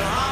John.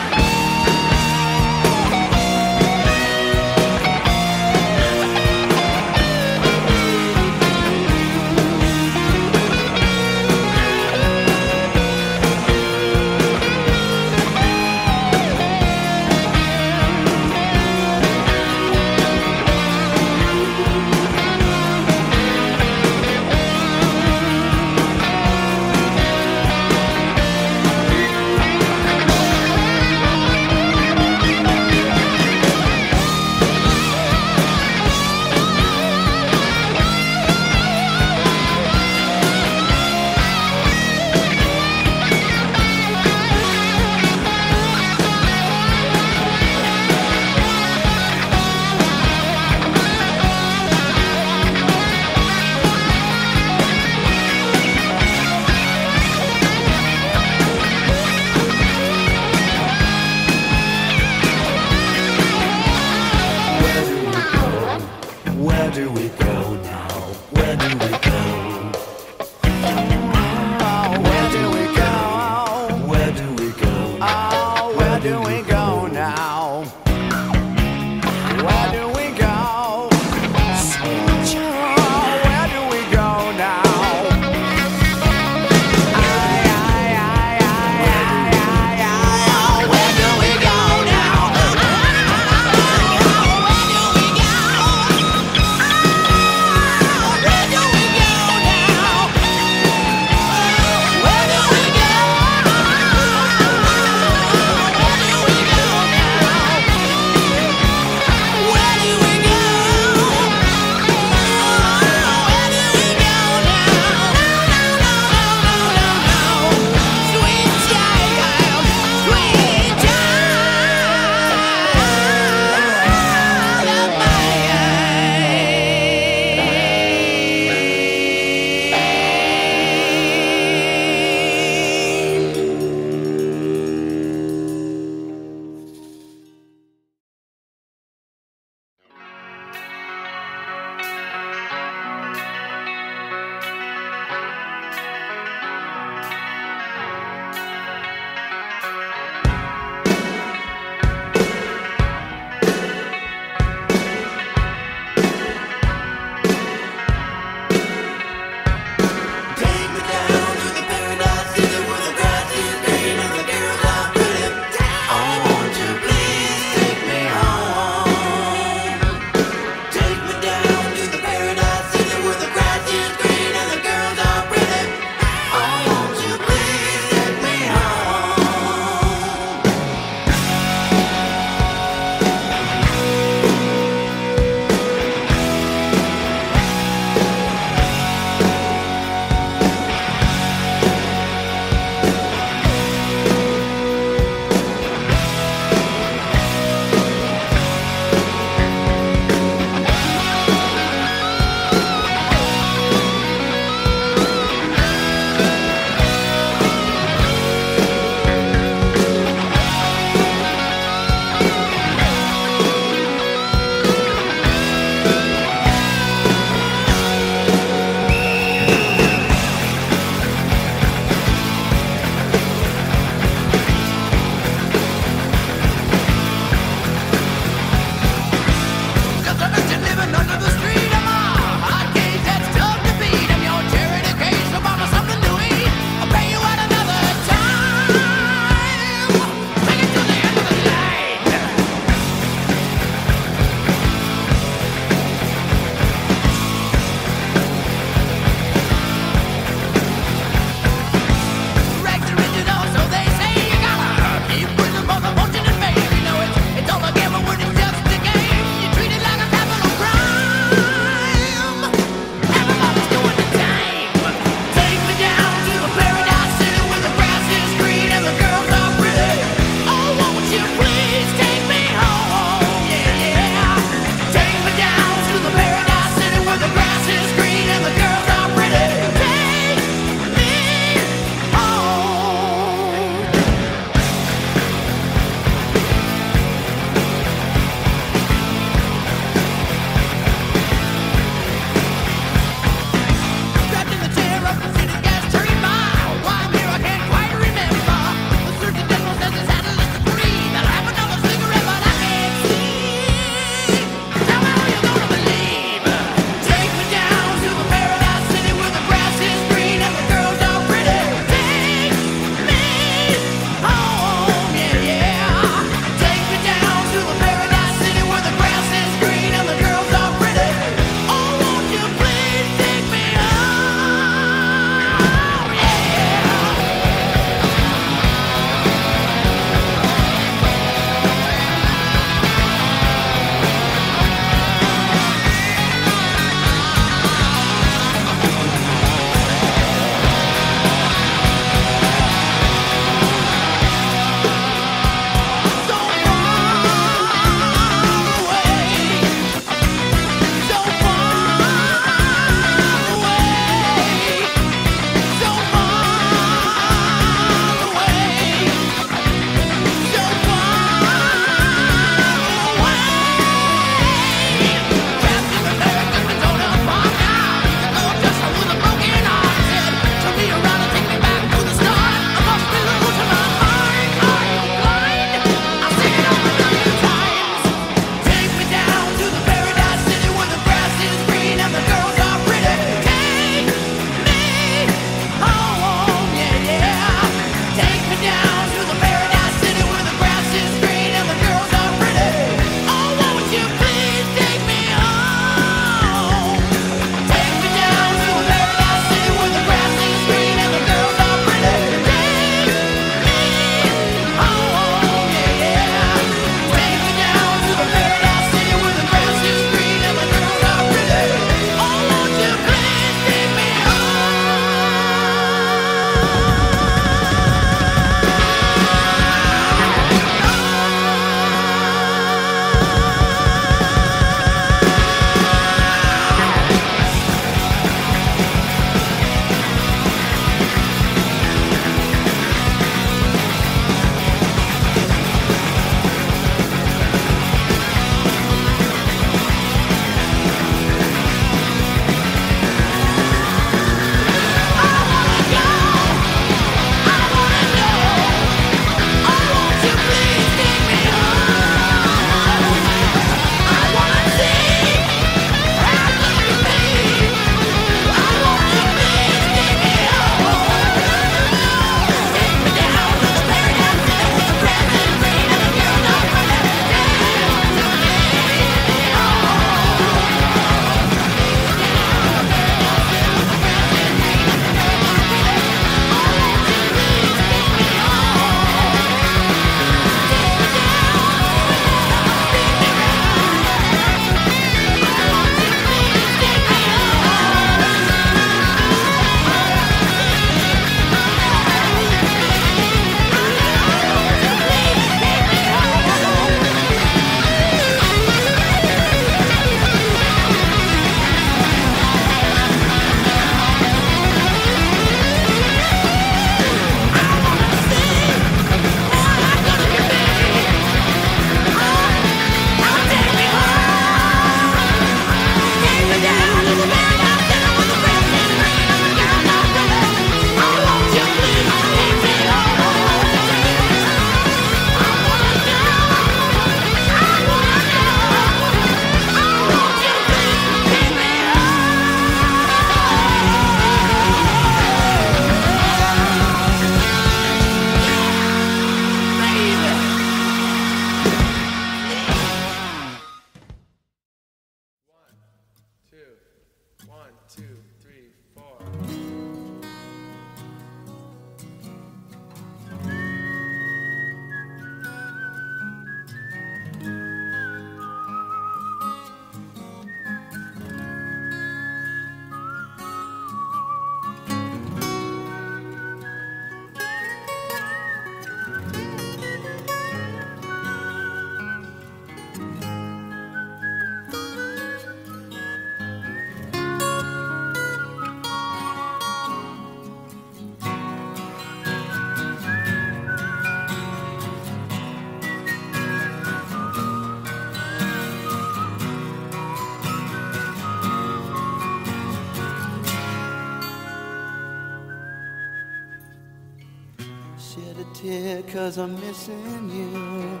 Tear cause I'm missing you.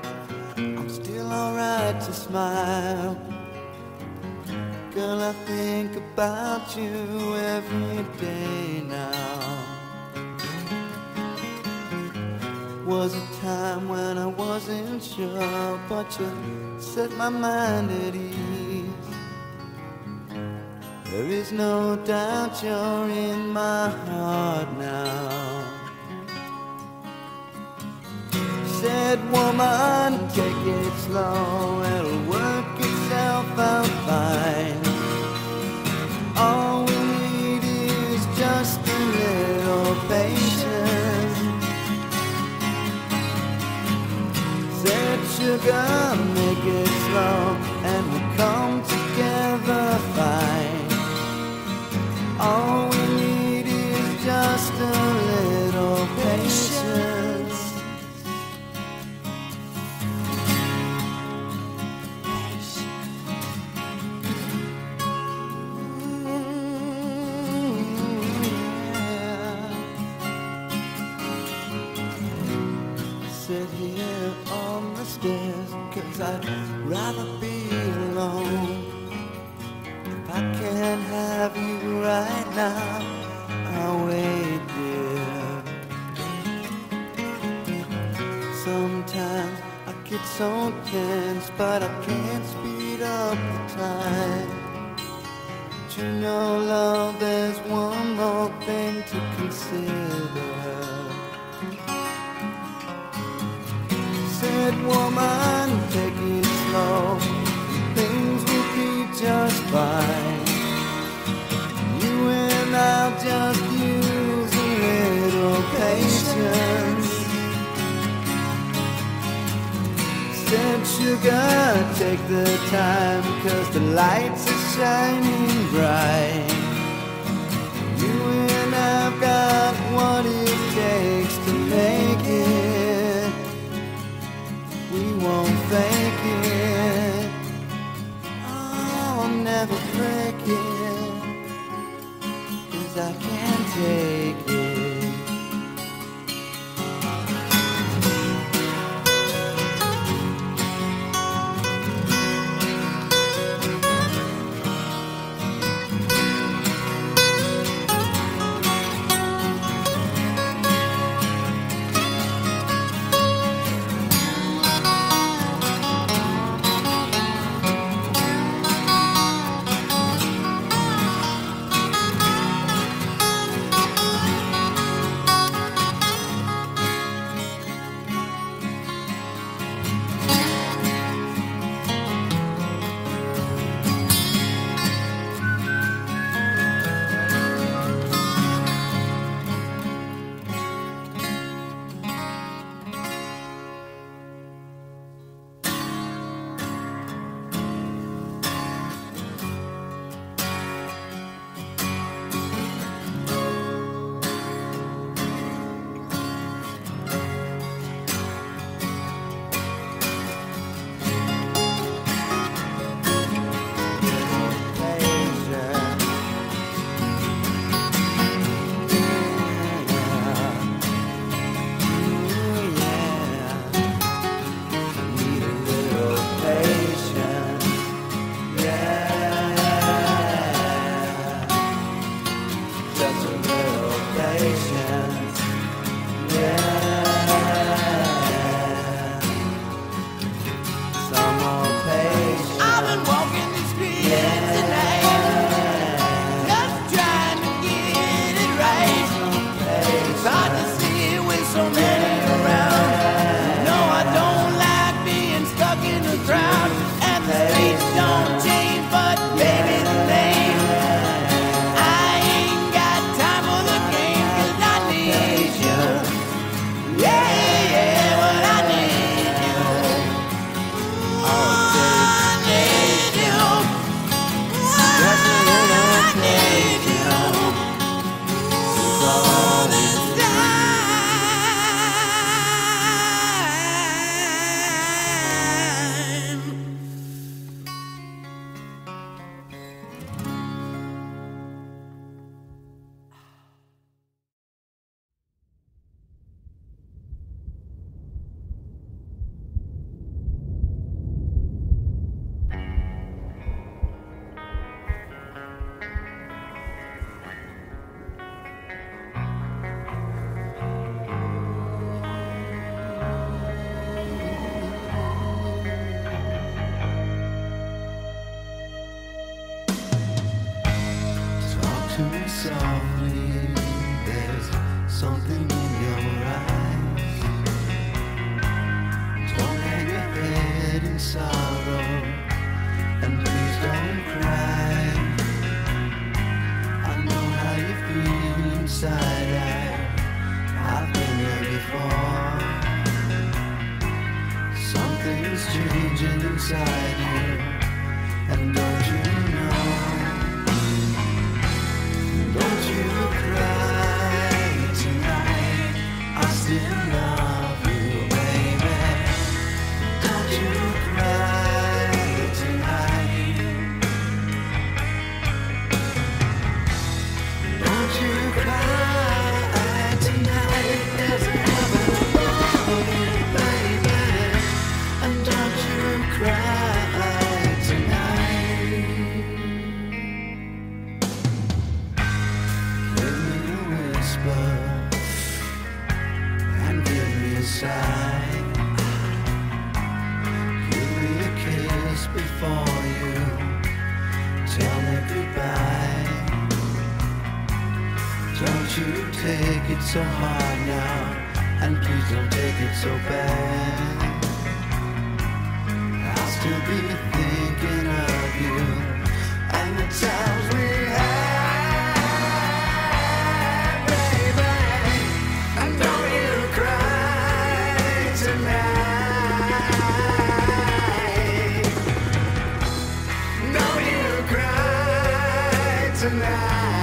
I'm still alright to smile. Girl, I think about you every day now. Was a time when I wasn't sure, but you set my mind at ease. There is no doubt you're in my heart now. Said woman, take it slow, it'll work itself out fine. All we need is just a little patience. Said sugar, make it slow, So tense, but I can't speed up the time. But you know, love, there's one more thing to consider. Said woman, take it slow. Things will be just fine. You and I'll just sugar, take the time, cause the lights are shining bright. You and I've got what it takes to make it. We won't fake it. Oh, I'll never break it. Cause I can't take it. Softly. Cry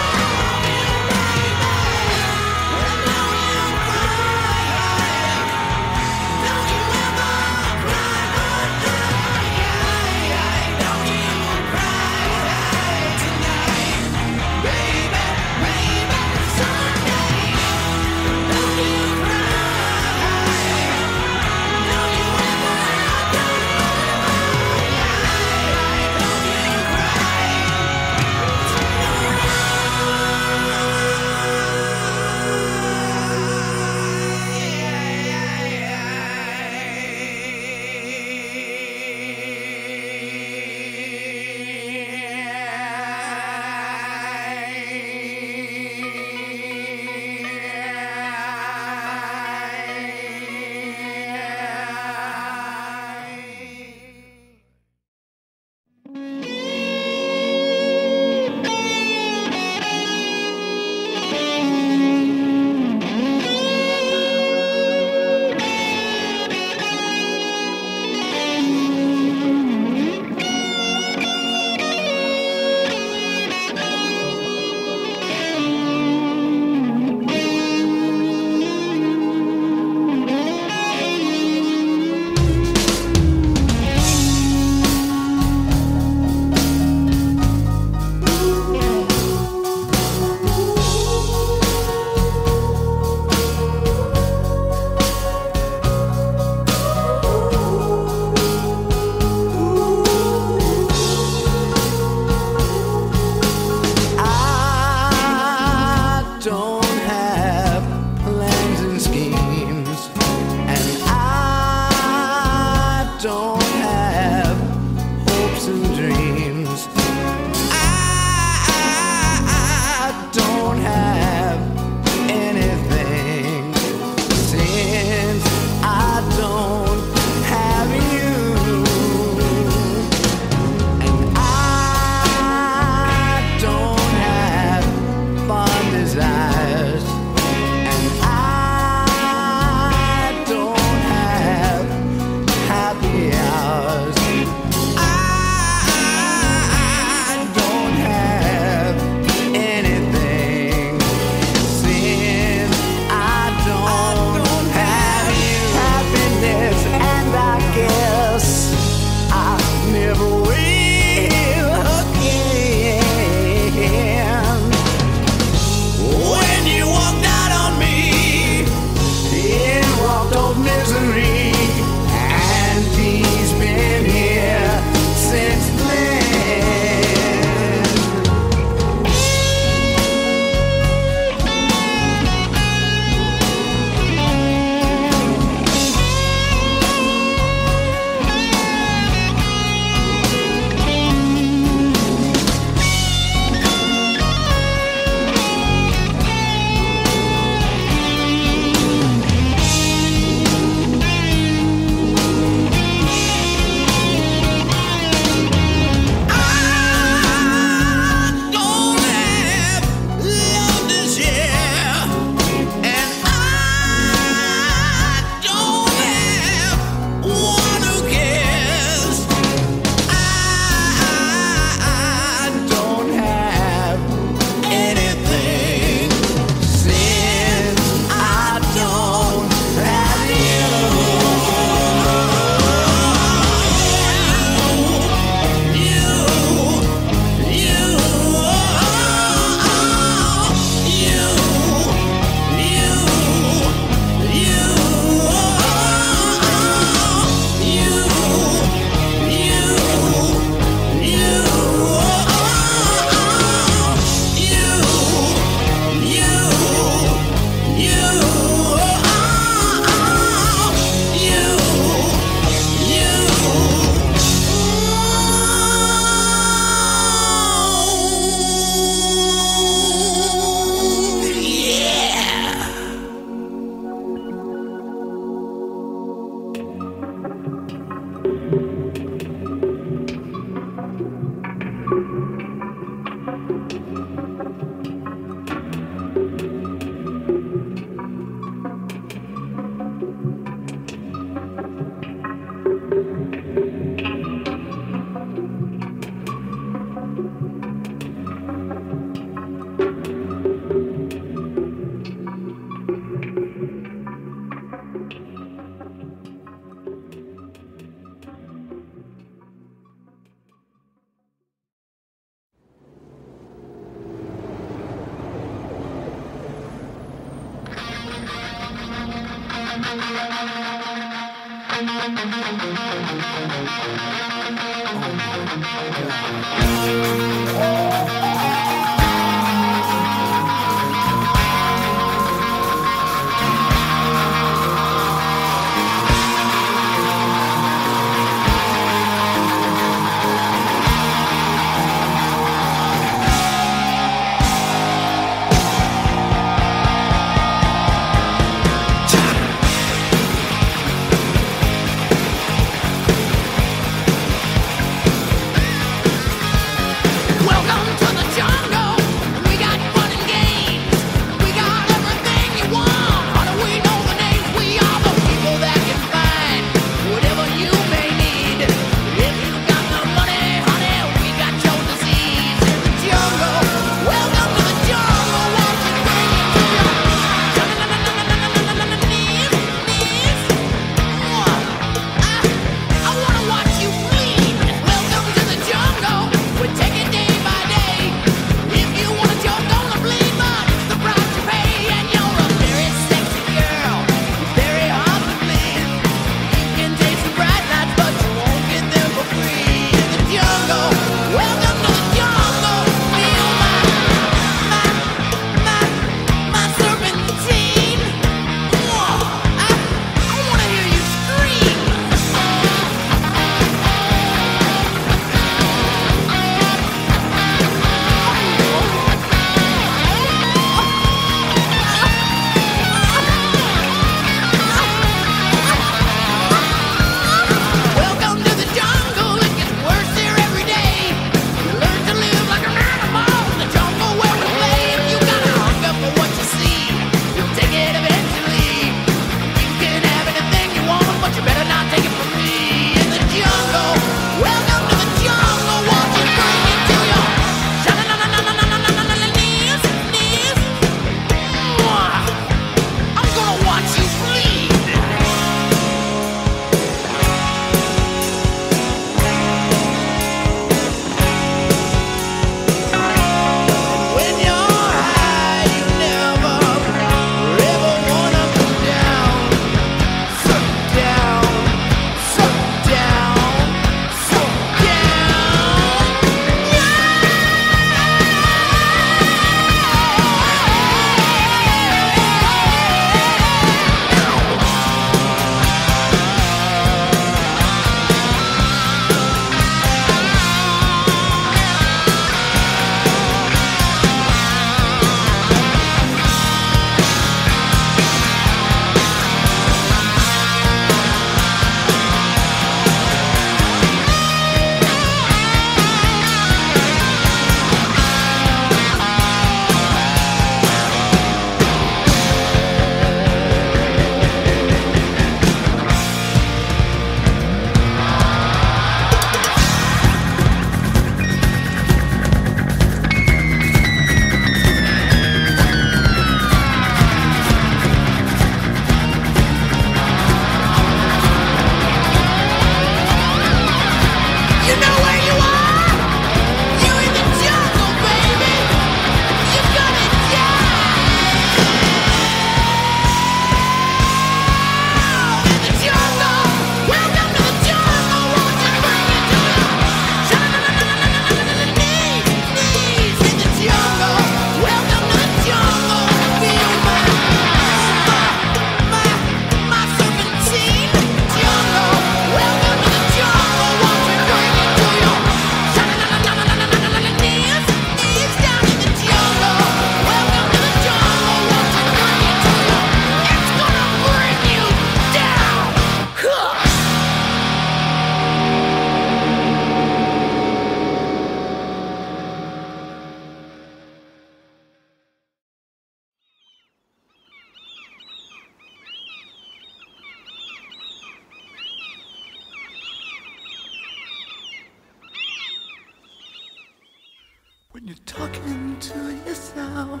when you're talking to yourself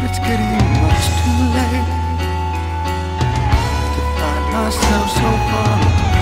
but it's getting much too late To find myself so far away.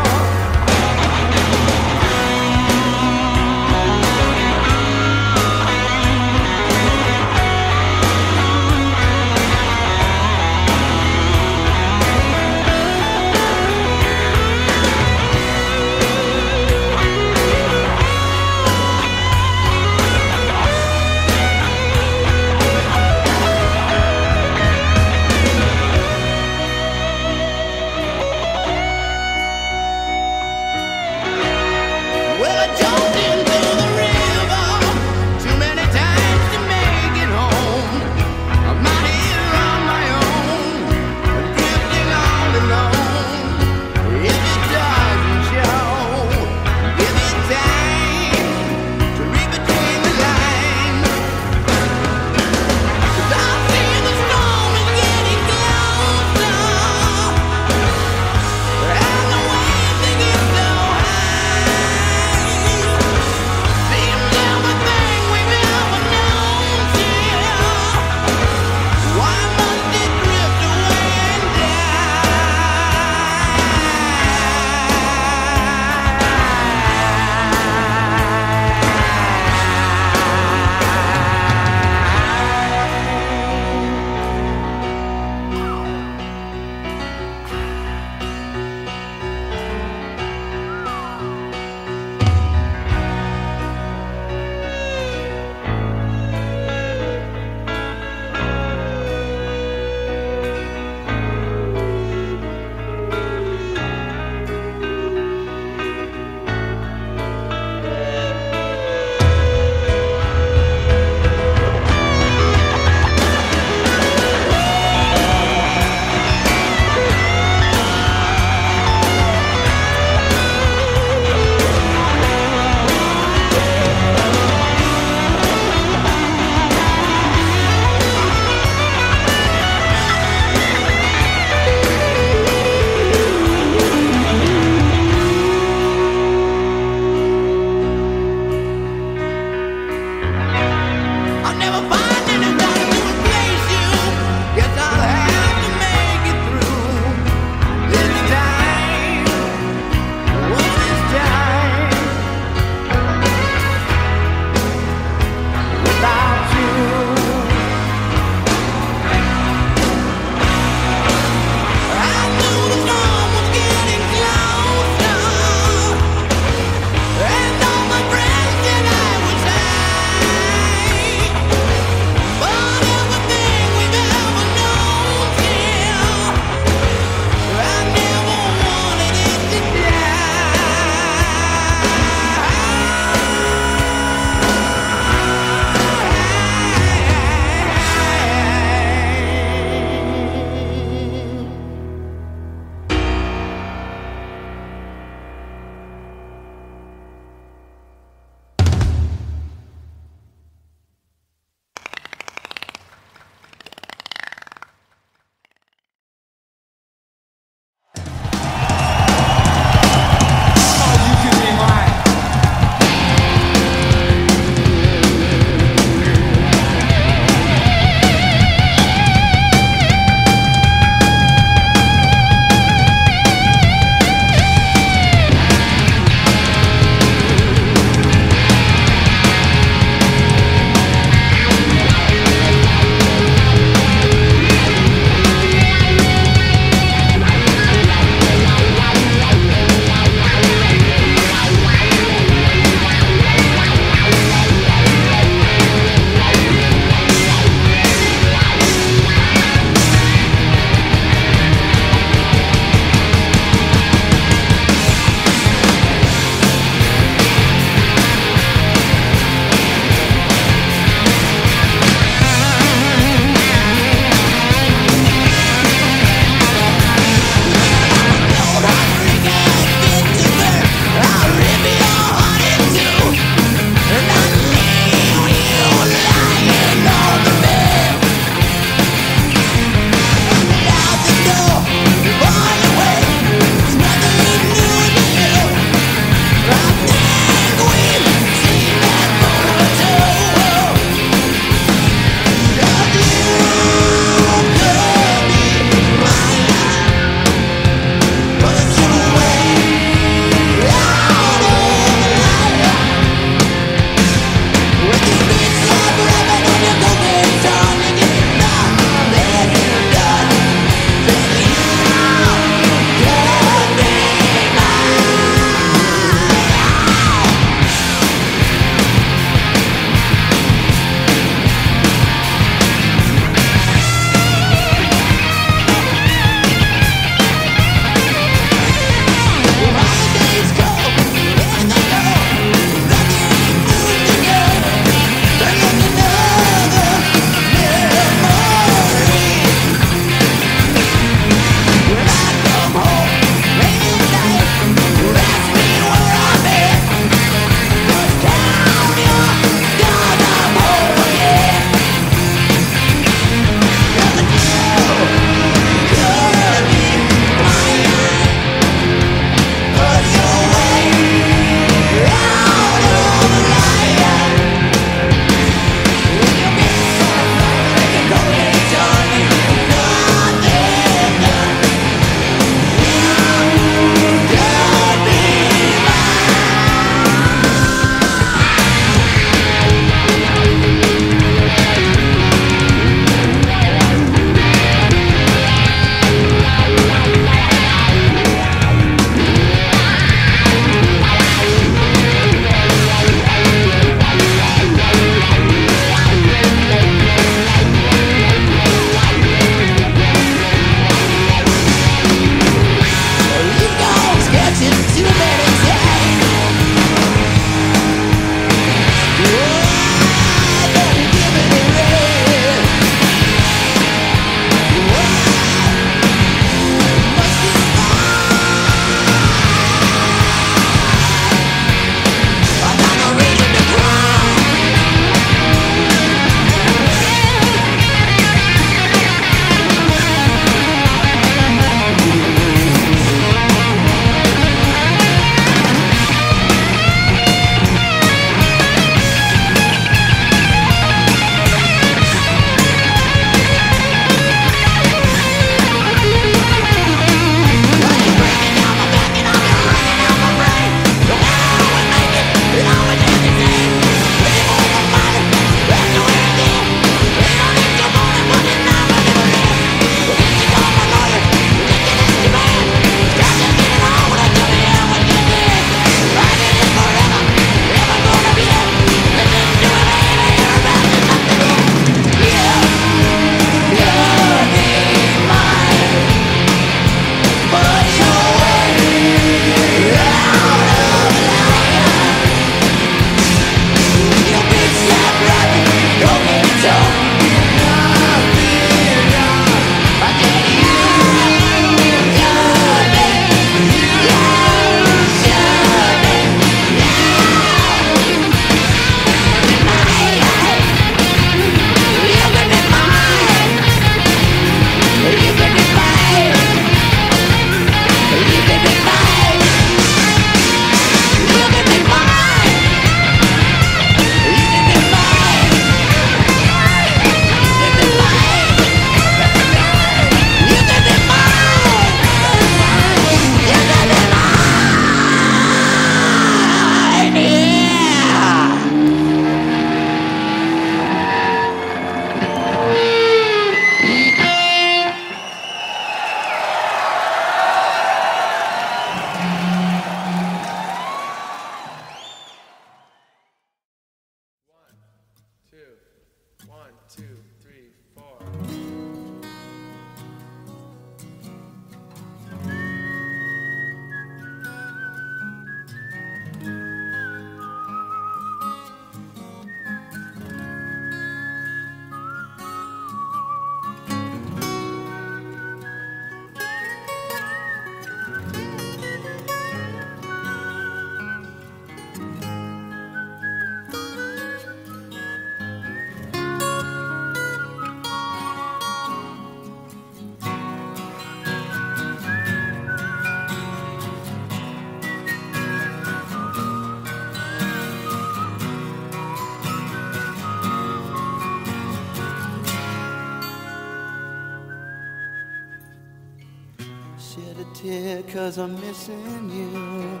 Tear cause I'm missing you.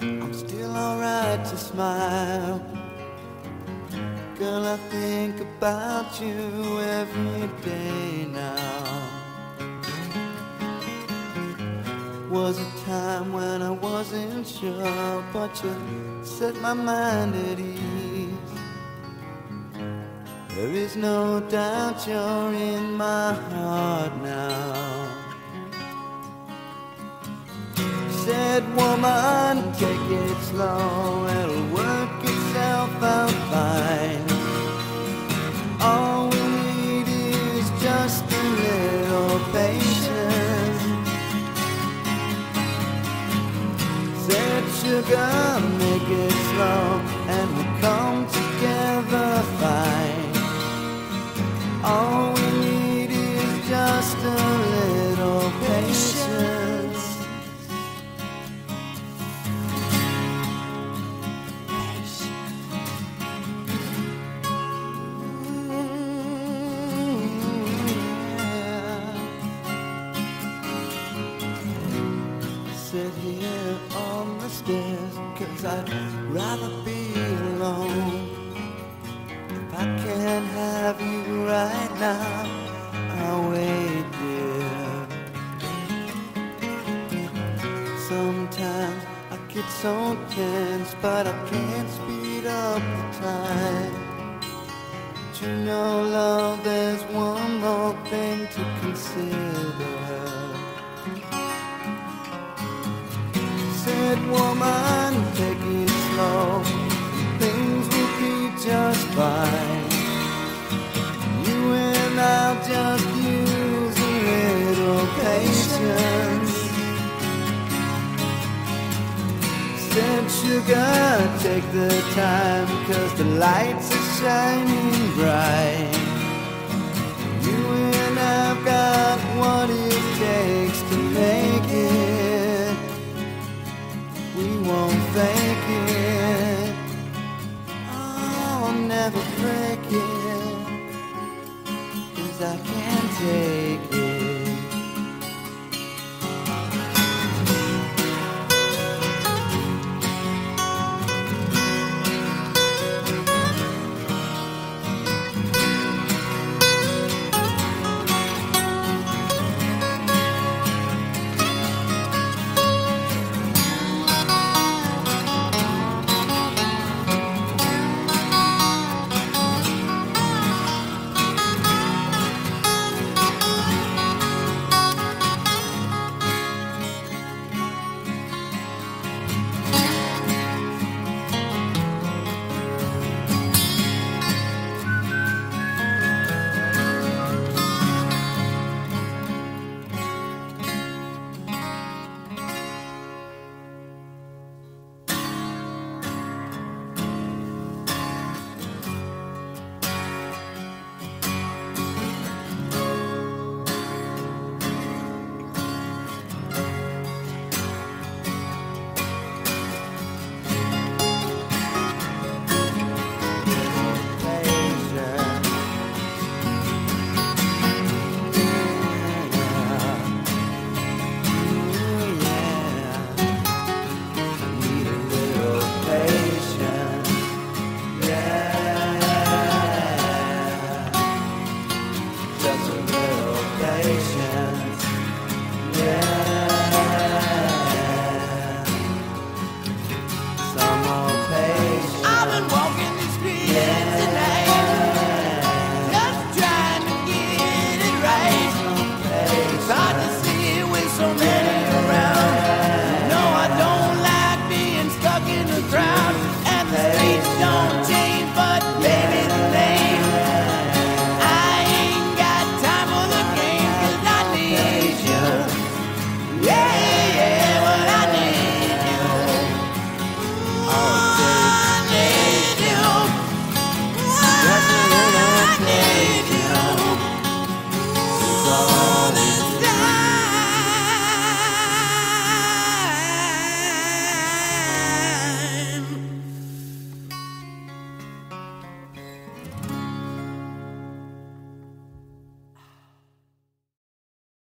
I'm still alright to smile. Girl, I think about you every day now. Was a time when I wasn't sure, but you set my mind at ease. There is no doubt you're in my heart Said woman, take it slow, it'll work itself out fine. All we need is just a little patience. Said sugar, make it slow, I'd